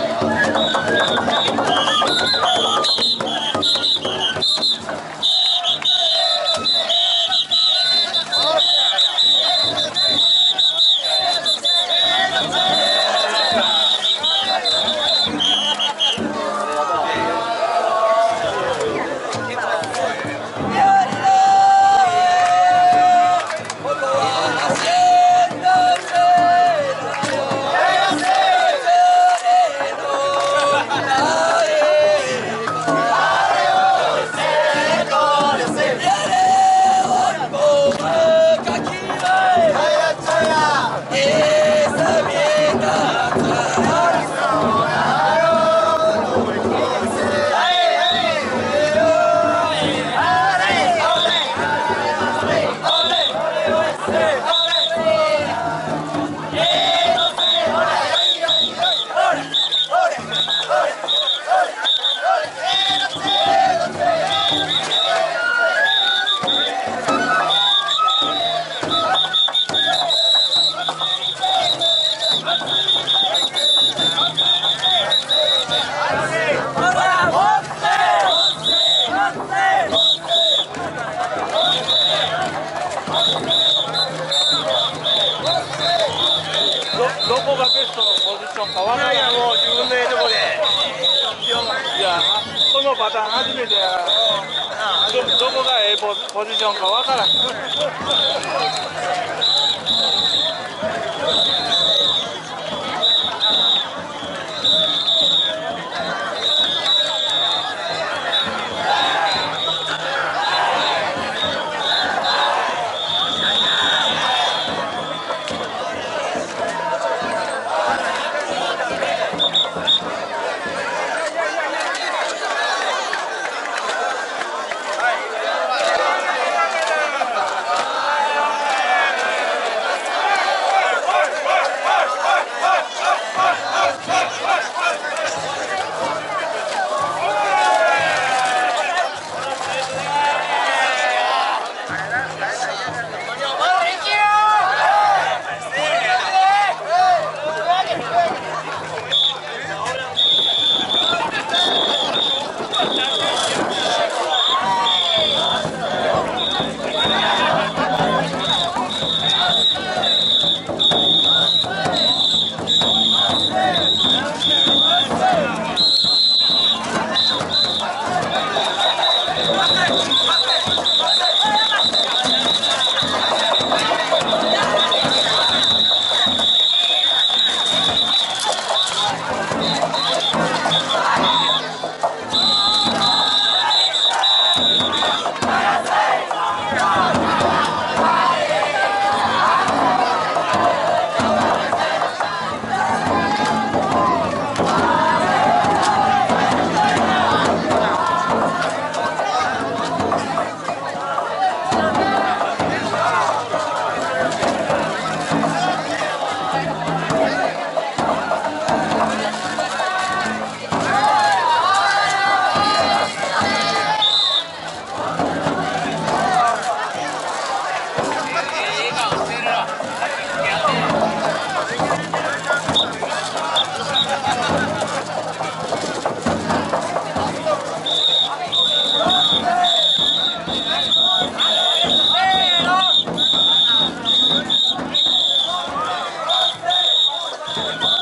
Thank. 買わないやもう自分でとこで。いやこのパターン初めてや。どこがええポジションかわからん。power, power. Come on.